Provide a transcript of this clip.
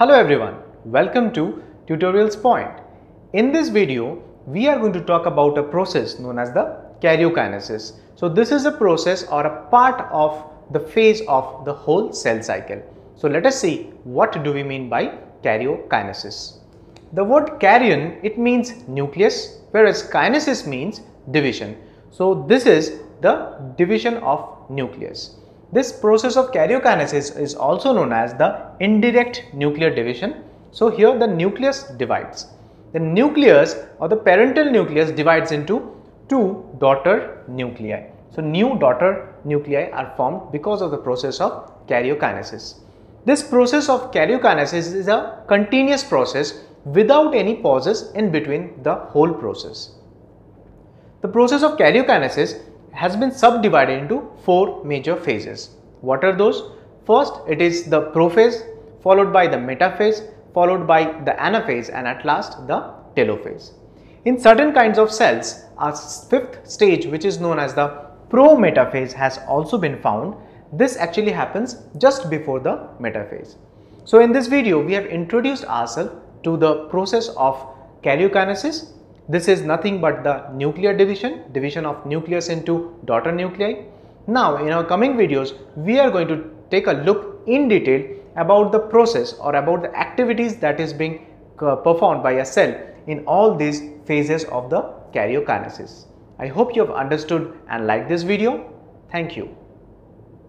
Hello everyone, welcome to Tutorials Point. In this video, we are going to talk about a process known as the karyokinesis. So this is a process or a part of the phase of the whole cell cycle. So let us see what do we mean by karyokinesis. The word karyon, it means nucleus whereas kinesis means division. So this is the division of nucleus. This process of karyokinesis is also known as the indirect nuclear division. So here the nucleus divides. The nucleus or the parental nucleus divides into two daughter nuclei. So new daughter nuclei are formed because of the process of karyokinesis. This process of karyokinesis is a continuous process without any pauses in between the whole process. The process of karyokinesis has been subdivided into four major phases. What are those? First, it is the prophase, followed by the metaphase, followed by the anaphase and at last the telophase. In certain kinds of cells, a fifth stage which is known as the prometaphase has also been found. This actually happens just before the metaphase. So in this video, we have introduced ourselves to the process of karyokinesis this is nothing but the nuclear division, division of nucleus into daughter nuclei. Now in our coming videos, we are going to take a look in detail about the process or about the activities that is being uh, performed by a cell in all these phases of the karyokinesis. I hope you have understood and liked this video. Thank you.